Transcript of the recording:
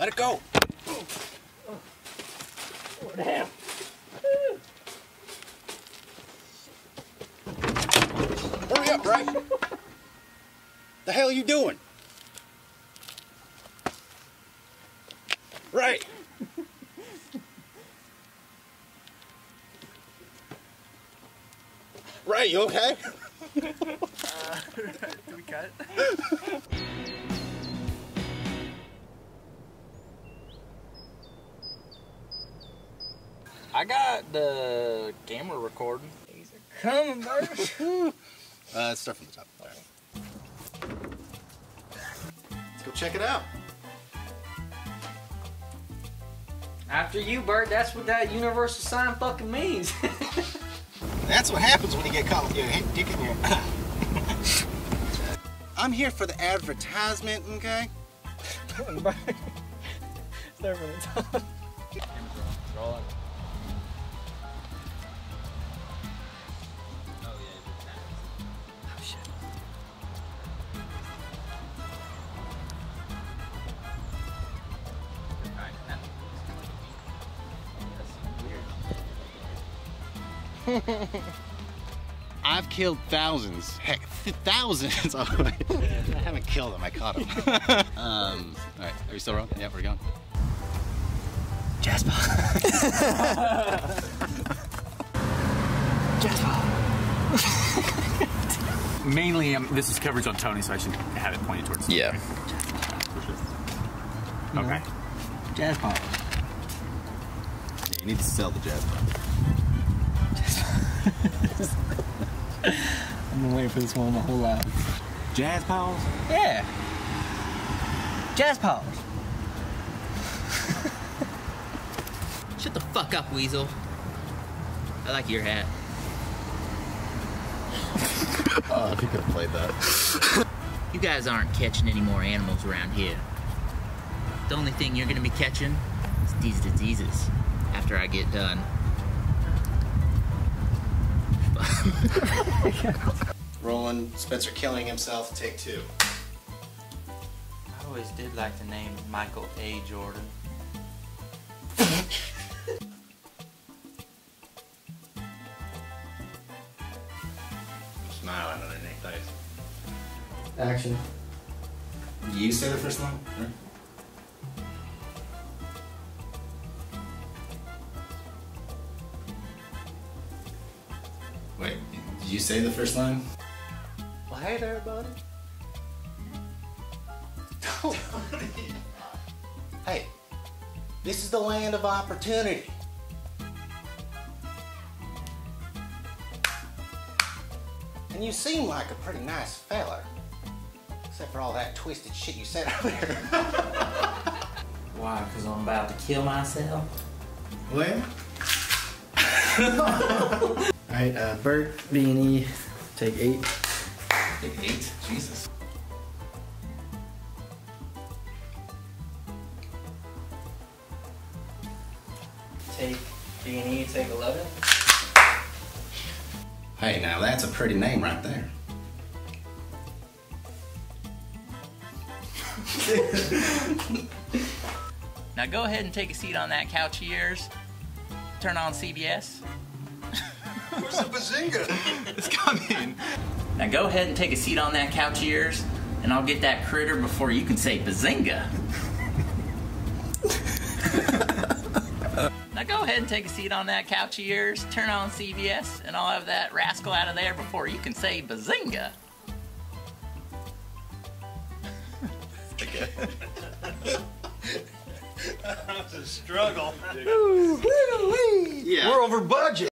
Let it go. Oh, damn. Hurry up, Bryce. the hell are you doing? Right. Right, you okay? Uh, do we cut? I got the camera recording. These are coming, baby. Uh, let's start from the top. All right. Let's go check it out. After you, Burt, that's what that universal sign fucking means. That's what happens when you get caught with your head dick in your. I'm here for the advertisement, okay? Start from the top. Rolling. I've killed thousands, heck, thousands. Oh, I haven't killed them. I caught them. um, all right, are we still rolling? Yeah, we're going. Jasper. Jasper. Mainly, um, this is coverage on Tony, so I should have it pointed towards. Yeah. Okay. Jazz pop. You need to sell the Jasper. I've been waiting for this one my whole life. Jazz pals? Yeah. Jazz paws. Shut the fuck up, Weasel. I like your hat. Oh, if you could have played that. You guys aren't catching any more animals around here. The only thing you're gonna be catching is these diseases after I get done. Roland Spencer killing himself, take two. I always did like the name Michael A. Jordan. Smiling underneath those. Action. You say the first line? Hmm? Wait, did you say the first line? Well, hey there, buddy. hey, this is the land of opportunity. And you seem like a pretty nice fella. Except for all that twisted shit you said earlier. Why? Because I'm about to kill myself? Well, Alright, uh, Burt, B and E, take eight. Take eight. Jesus. Take B and E, take eleven. Hey, now that's a pretty name right there. Now go ahead and take a seat on that couch of yours. Turn on CBS. Where's the bazinga? it's coming. Now go ahead and take a seat on that couch of yours, and I'll get that critter before you can say bazinga. now go ahead and take a seat on that couch of yours, turn on CBS, and I'll have that rascal out of there before you can say bazinga. That was a struggle. yeah. We're over budget.